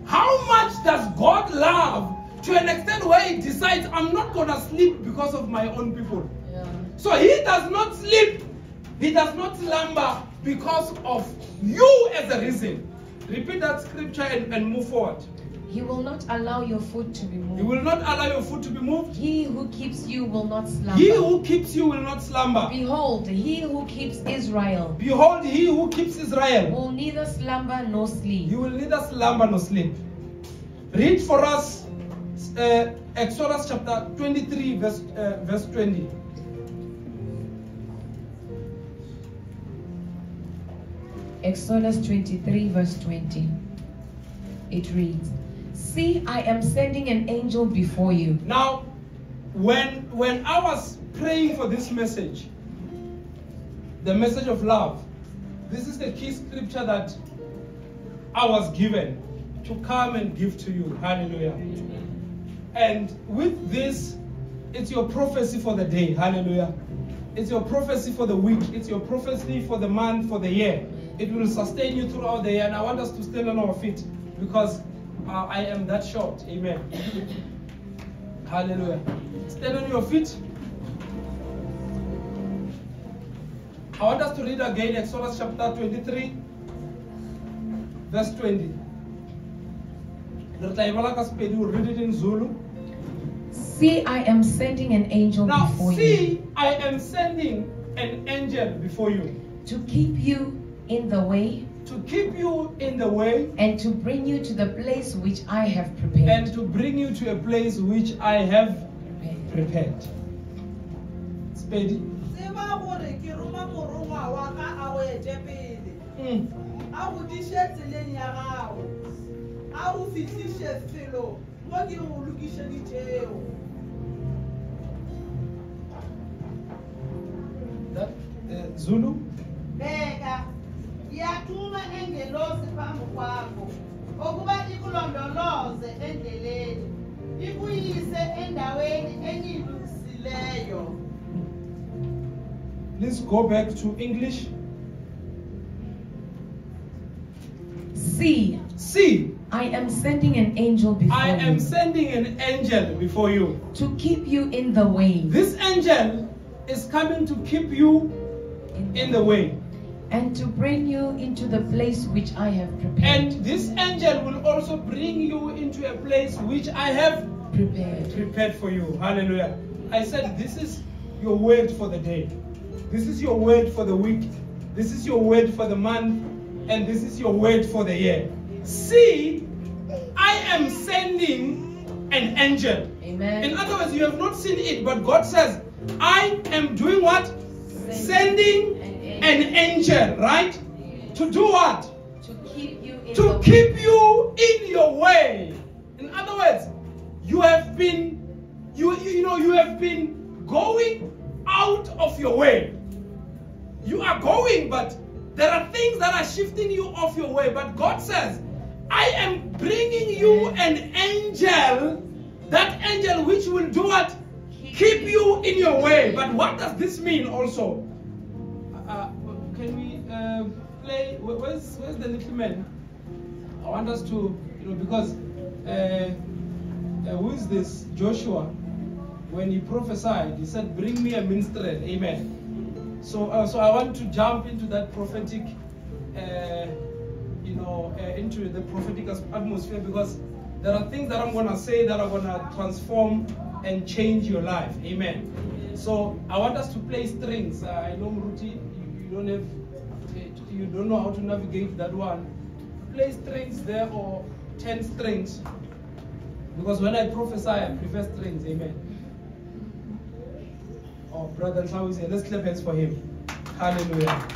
How much does God love to an extent where he decides, I'm not going to sleep because of my own people? So he does not sleep, he does not slumber because of you as a reason. Repeat that scripture and, and move forward.
He will not allow your foot to be moved.
He will not allow your foot to be moved.
He who keeps you will not slumber.
He who keeps you will not slumber.
Behold, he who keeps Israel
Behold, he who keeps Israel,
will neither slumber nor sleep.
he will neither slumber nor sleep. Read for us uh, Exodus chapter 23, verse, uh, verse 20.
Exodus 23, verse 20. It reads, See, I am sending an angel before you.
Now, when when I was praying for this message, the message of love, this is the key scripture that I was given to come and give to you. Hallelujah. And with this, it's your prophecy for the day. Hallelujah. It's your prophecy for the week. It's your prophecy for the month, for the year. It will sustain you throughout the year. And I want us to stand on our feet because uh, I am that short. Amen. Hallelujah. Stand on your feet. I want us to read again Exodus chapter 23, verse 20. Re tla e bala ka Sepedi, we'll read it in Zulu.
See, I am sending an angel
Now,
before you Now
see, I am sending an angel before you
to keep you in the way
to keep you in the way
and to bring you to the place which I have prepared.
and to bring you to a place which I have prepared. Sepedi.
tseba gore ke roma morongwa wa ka a o ete pele
Mm.
a go diše tseleng ya gago a go fitlhiše felo mo ke go lokišeditšego
That uh, Zulu.
bheka ngiyathuma engelosi phambi kwakho ukuba ikulondoloze endleleni ikuyise endaweni engiyilungisileyo
Let's go back to English.
See,
See,
I am sending an angel before
I am
you
sending an angel before you.
to keep you in the way
This angel is coming to keep you in the way.
And to bring you into the place which I have prepared.
And this angel will also bring you into a place which I have
prepared.
prepared for you. Hallelujah. I said, This is your word for the day. This is your word for the week. This is your word for the month. And this is your word for the year. See, I am sending an angel.
Amen.
In other words, you have not seen it, but God says, I am doing what? Sending an angel, right? To do what?
to keep you in
to keep you in your way. In other words, you have been, you, you you know, you have been going out of your way. You are going, but there are things that are shifting you off your way. But God says, I am bringing you an angel, that angel which will do what? Keep you in your way. But what does this mean also? Play? Where's, where's the little man? I want us to, you know, because uh, uh, who is this? Joshua, when he prophesied, he said, "Bring me a minstrel." Amen. So, uh, so I want to jump into that prophetic, uh, you know, uh, into the prophetic atmosphere because there are things that I'm gonna say that are gonna transform and change your life. Amen. So I want us to play strings. Uh, I know Muruti, you, you don't have, you don't know how to navigate that one. Play strings there or ten strings. Because when I prophesy, I prefer strings. Amen. Oh, brother, how is it? Let's clap hands for him. Hallelujah.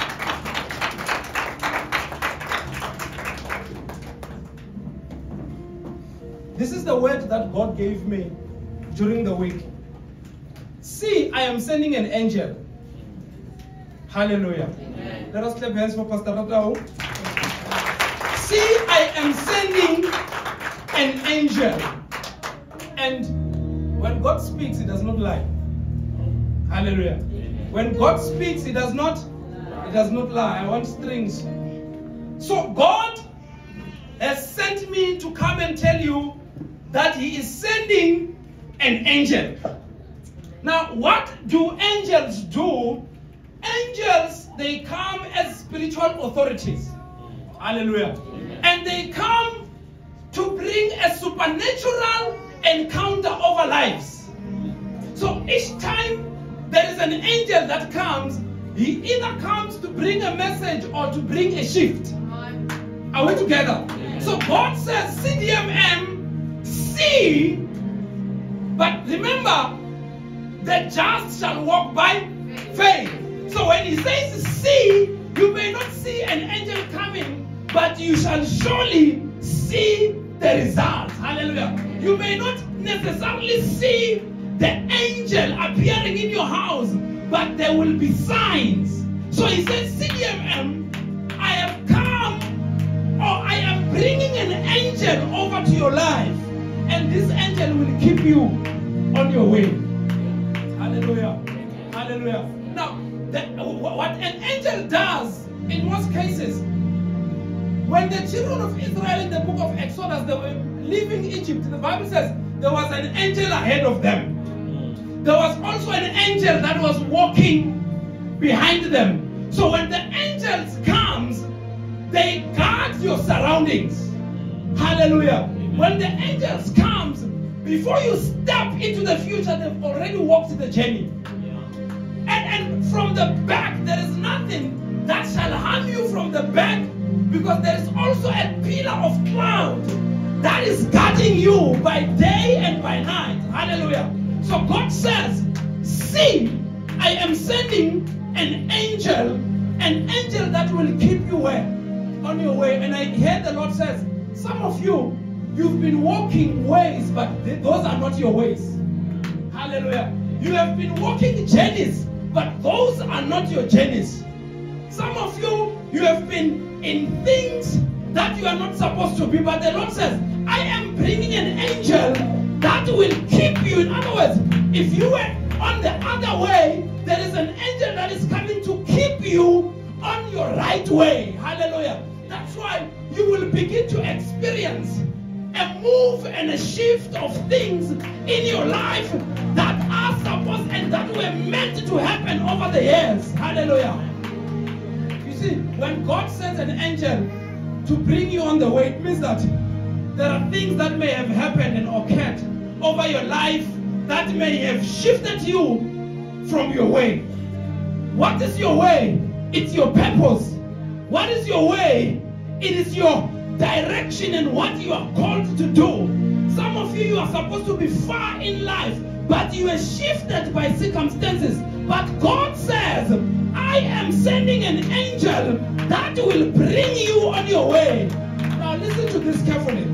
This is the word that God gave me during the week. See, I am sending an angel. Hallelujah. Let us clap hands for Pastor Ratao. See, I am sending an angel. And when God speaks, he does not lie. Hallelujah. When God speaks, he does not he does not lie. I want strings. So God has sent me to come and tell you that he is sending an angel. Now, what do angels do? Angels, they come as spiritual authorities. Hallelujah. And they come to bring a supernatural encounter over lives. So each time there is an angel that comes, he either comes to bring a message or to bring a shift. Are we together? So God says, CDMM, see, but remember, the just shall walk by faith. So when he says see, you may not see an angel coming, but you shall surely see the results. Hallelujah. You may not necessarily see the angel appearing in your house, but there will be signs. So he says, CDMM, I have come or I am bringing an angel over to your life, and this angel will keep you on your way. Hallelujah. Hallelujah. What an angel does in most cases, when the children of Israel in the book of Exodus they were leaving Egypt, the Bible says there was an angel ahead of them. There was also an angel that was walking behind them. So when the angels comes, they guard your surroundings. Hallelujah. When the angels comes, before you step into the future, they've already walked the journey. From the back, there is nothing that shall harm you from the back because there is also a pillar of cloud that is guarding you by day and by night. Hallelujah. So God says, See, I am sending an angel, an angel that will keep you where? On your way. And I hear the Lord says, Some of you, you've been walking ways, but th- those are not your ways. Hallelujah. You have been walking journeys, but those are not your journeys. Some of you, you have been in things that you are not supposed to be, but the Lord says, I am bringing an angel that will keep you. In other words, if you were on the other way, there is an angel that is coming to keep you on your right way. Hallelujah. That's why you will begin to experience a move and a shift of things in your life that are supposed and that were meant to happen over the years. Hallelujah. You see, when God sends an angel to bring you on the way, it means that there are things that may have happened and occurred over your life that may have shifted you from your way. What is your way? It's your purpose. What is your way? It is your direction and what you are called to do. Some of you, you are supposed to be far in life, but you are shifted by circumstances. But God says, I am sending an angel that will bring you on your way. Now, listen to this carefully.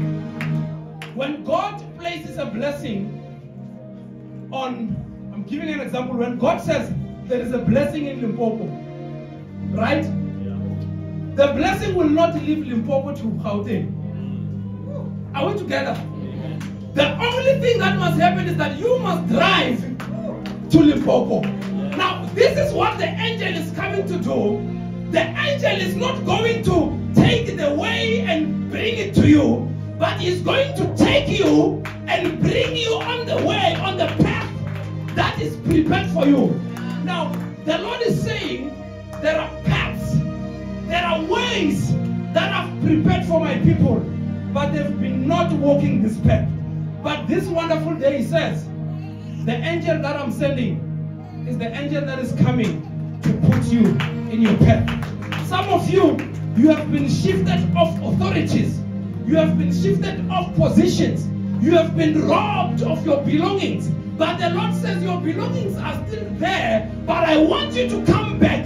When God places a blessing on, I'm giving an example. When God says there is a blessing in Limpopo, right? The blessing will not leave Limpopo to Gauteng. Are we together? The only thing that must happen is that you must drive to Limpopo. Now, this is what the angel is coming to do. The angel is not going to take the way and bring it to you, but he's going to take you and bring you on the way, on the path that is prepared for you. Now, the Lord is saying there are there are ways that I've prepared for my people, but they've been not walking this path. But this wonderful day, he says, the angel that I'm sending is the angel that is coming to put you in your path. Some of you, you have been shifted off authorities. You have been shifted off positions. You have been robbed of your belongings. But the Lord says your belongings are still there, but I want you to come back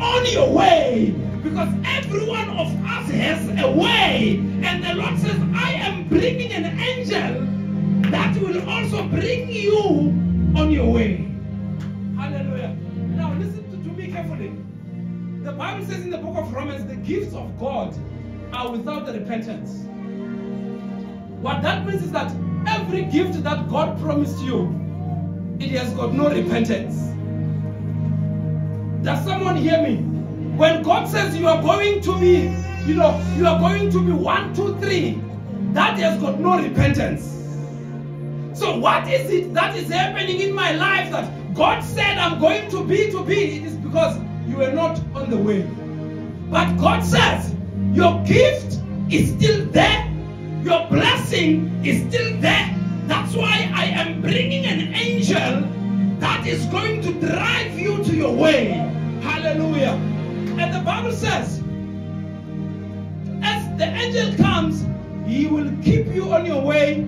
on your way. Because every one of us has a way. And the Lord says, I am bringing an angel that will also bring you on your way. Hallelujah. Now listen to, to me carefully. The Bible says in the book of Romans, the gifts of God are without repentance. What that means is that every gift that God promised you, it has got no repentance. Does someone hear me? When God says you are going to be, you know, you are going to be one, two, three, that has got no repentance. So what is it that is happening in my life that God said I'm going to be to be? It is because you are not on the way. But God says your gift is still there. Your blessing is still there. That's why I am bringing an angel that is going to drive you to your way. Hallelujah. And the Bible says, as the angel comes, he will keep you on your way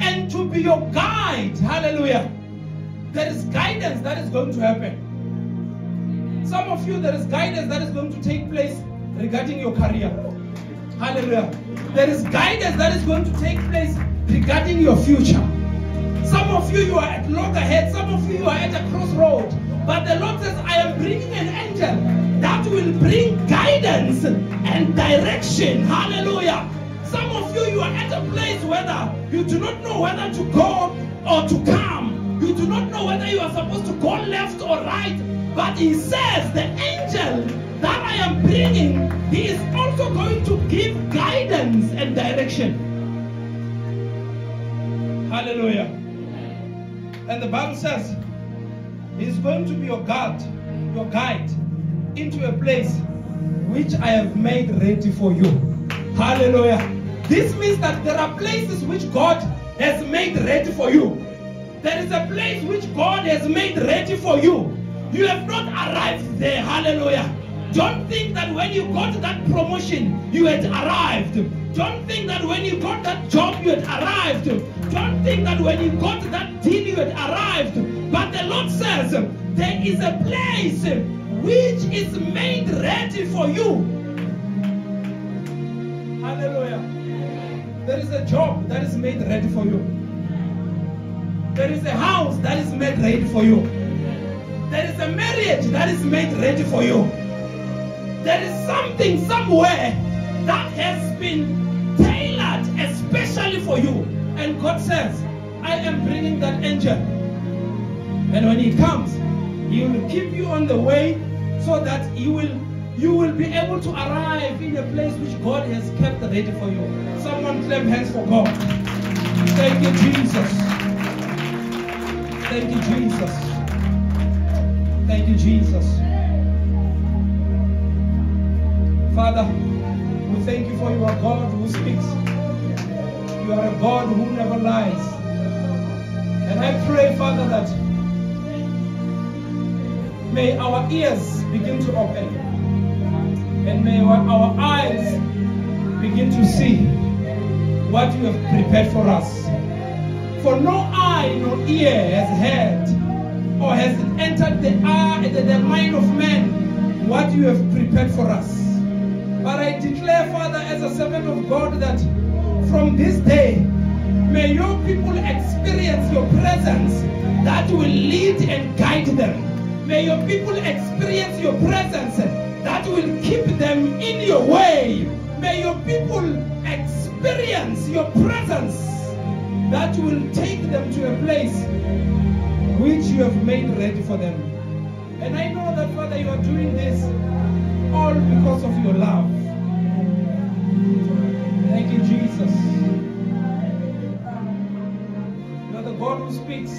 and to be your guide. Hallelujah. There is guidance that is going to happen. Some of you, there is guidance that is going to take place regarding your career. Hallelujah. There is guidance that is going to take place regarding your future. Some of you, you are at loggerhead. Some of you, you are at a crossroad. But the Lord says, I am bringing an angel that will bring guidance and direction. Hallelujah. Some of you, you are at a place whether you do not know whether to go or to come. You do not know whether you are supposed to go left or right. But he says, the angel that I am bringing, he is also going to give guidance and direction. Hallelujah. And the Bible says, He's going to be your guide, your guide into a place which I have made ready for you. Hallelujah. This means that there are places which God has made ready for you. There is a place which God has made ready for you. You have not arrived there. Hallelujah. Don't think that when you got that promotion, you had arrived. Don't think that when you got that job, you had arrived. Don't think that when you got that deal, you had arrived. But the Lord says, there is a place which is made ready for you. Hallelujah. There is a job that is made ready for you. There is a house that is made ready for you. There is a marriage that is made ready for you. There is something somewhere that has been tailored especially for you. And God says, I am bringing that angel. And when he comes, he will keep you on the way so that you will you will be able to arrive in a place which God has kept ready for you. Someone clap hands for God. Thank you, Jesus. Thank you, Jesus. Thank you, Jesus. Father, we thank you for you are God who speaks. You are a God who never lies. And I pray, Father, that may our ears begin to open and may our, eyes begin to see what you have prepared for us. For no eye nor ear has heard or has entered the eye, the, the mind of man what you have prepared for us. But I declare, Father, as a servant of God, that from this day, may your people experience your presence that will lead and guide them. May your people experience your presence that will keep them in your way. May your people experience your presence that will take them to a place which you have made ready for them. And I know that, Father, you are doing this all because of your love. Thank you, Jesus. You are the God who speaks.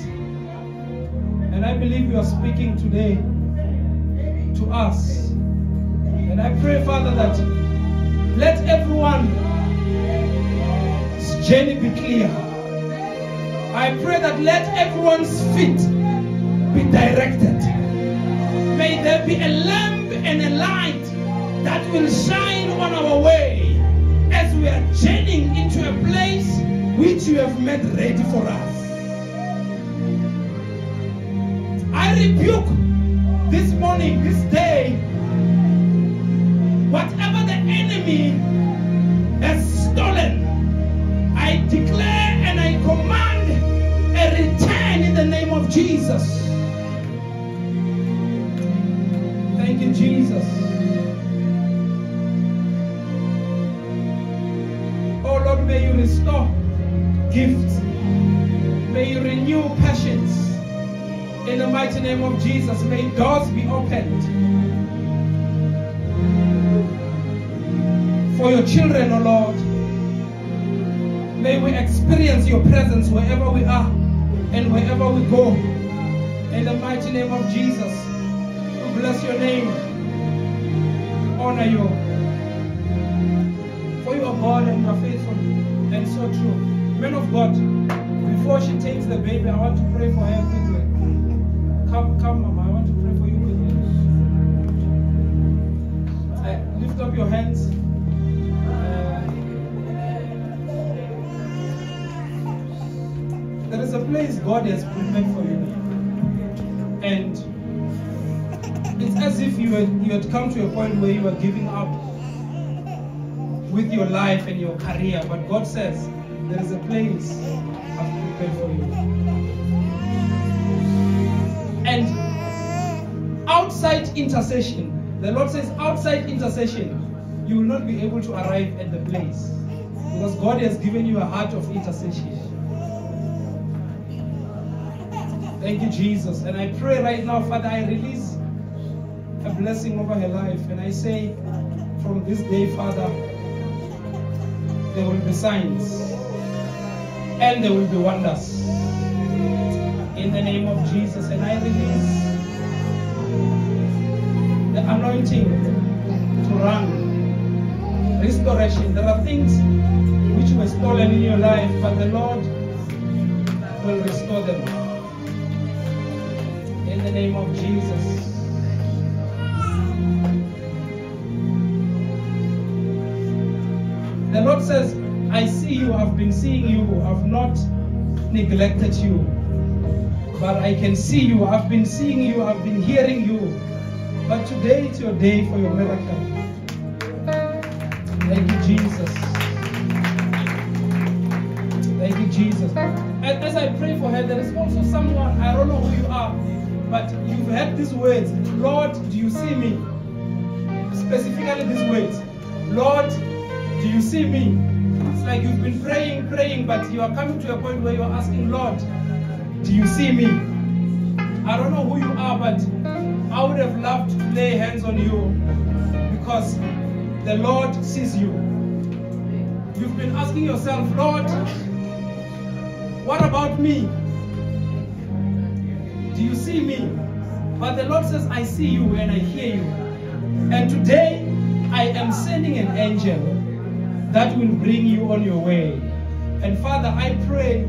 And I believe you are speaking today to us. And I pray, Father, that let everyone's journey be clear. I pray that let everyone's feet be directed. May there be a lamp and a light that will shine on our way as we are journeying into a place which you have made ready for us. I rebuke this morning, this day, whatever the enemy has stolen, I declare and I command a return in the name of Jesus. Thank you, Jesus. May you restore gifts. May you renew passions. In the mighty name of Jesus, may doors be opened for your children, oh Lord. May we experience your presence wherever we are and wherever we go. In the mighty name of Jesus, we bless your name, honor you. For you are God and you are faithful and so true. Man of God, before she takes the baby, I want to pray for her quickly. Come, come, Mama. I want to pray for you quickly. I, lift up your hands. Uh, there is a place God has prepared for you, and it's as if you had you had come to a point where you were giving up with your life and your career. But God says there is a place I've prepared for you. And outside intercession, the Lord says, outside intercession, you will not be able to arrive at the place because God has given you a heart of intercession. Thank you, Jesus. And I pray right now, Father, I release a blessing over her life. And I say, from this day, Father, there will be signs and there will be wonders in the name of Jesus. And I release the anointing to run, restoration. There are things which were stolen in your life, but the Lord will restore them. In the name of Jesus. The Lord says, I see you, I've been seeing you, I've not neglected you. But I can see you, I've been seeing you, I've been hearing you. But today is your day for your miracle. Thank you, Jesus. Thank you, Jesus. And as I pray for her, there is also someone, I don't know who you are, but you've heard these words Lord, do you see me? Specifically, these words Lord, do you see me? It's like you've been praying, praying, but you are coming to a point where you are asking, Lord, do you see me? I don't know who you are, but I would have loved to lay hands on you because the Lord sees you. You've been asking yourself, Lord, what about me? Do you see me? But the Lord says, I see you and I hear you. And today, I am sending an angel that will bring you on your way. And Father, I pray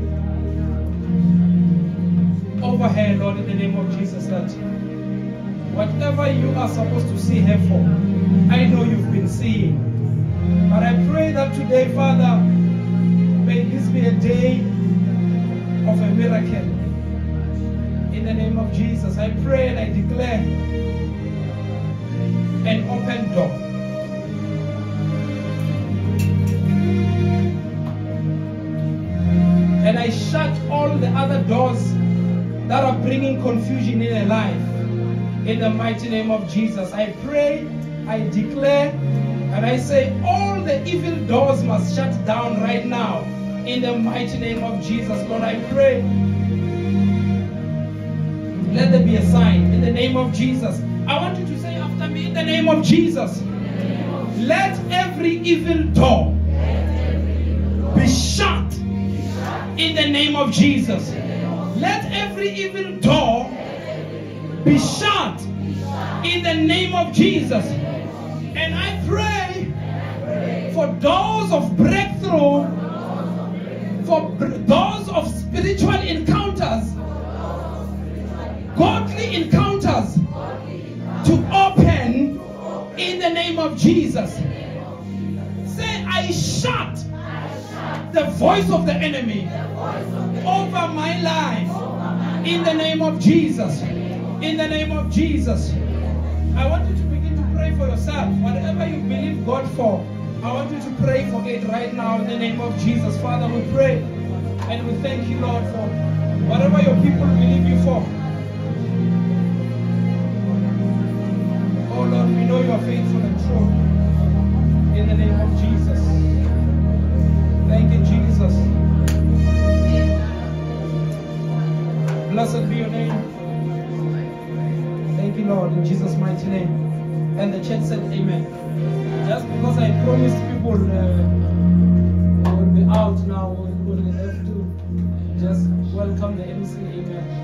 over her, Lord, in the name of Jesus, that whatever you are supposed to see her for, I know you've been seeing. But I pray that today, Father, may this be a day of a miracle. In the name of Jesus, I pray and I declare an open door. Confusion in her life. In the mighty name of Jesus, I pray, I declare, and I say all the evil doors must shut down right now. In the mighty name of Jesus, Lord, I pray. Let there be a sign in the name of Jesus. I want you to say after me, in the name of Jesus. Let every evil door be shut in the name of Jesus. Let every evil door be shut in the name of Jesus. And I pray for doors of breakthrough, for doors of spiritual encounters, godly encounters to open in the name of Jesus. Say, I shut the voice of the enemy over my life in the name of Jesus. In the name of Jesus. I want you to begin to pray for yourself. Whatever you believe God for, I want you to pray for it right now in the name of Jesus. Father, we pray and we thank you, Lord, for whatever your people believe you for. Oh Lord, we know you are faithful and true. In the name of Jesus. Thank you, Jesus. Blessed be your name. Thank you, Lord, in Jesus' mighty name. And the church said, Amen. Just because I promised people uh, I will be out now, we will have to just welcome the MC. Amen.